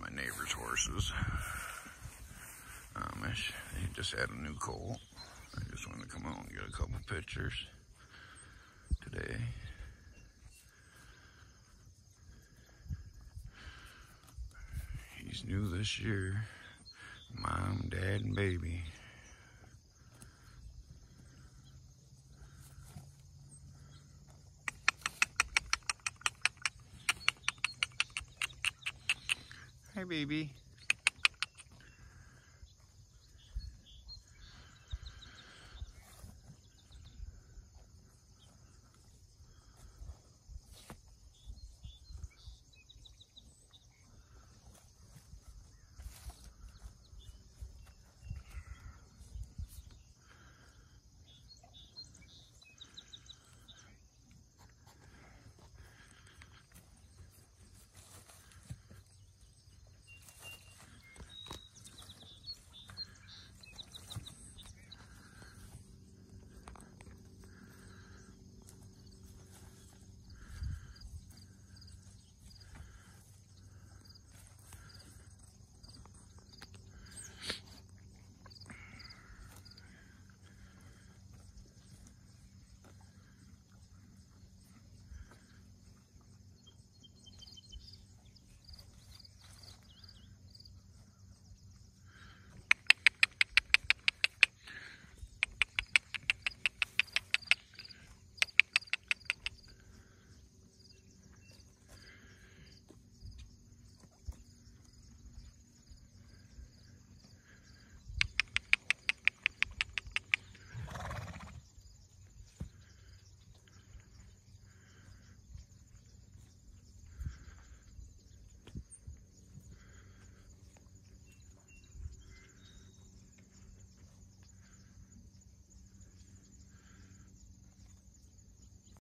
My neighbor's horses. Um, Amish. They just had a new colt. I just wanted to come out and get a couple pictures today. He's new this year. Mom, dad, and baby. Hi, baby.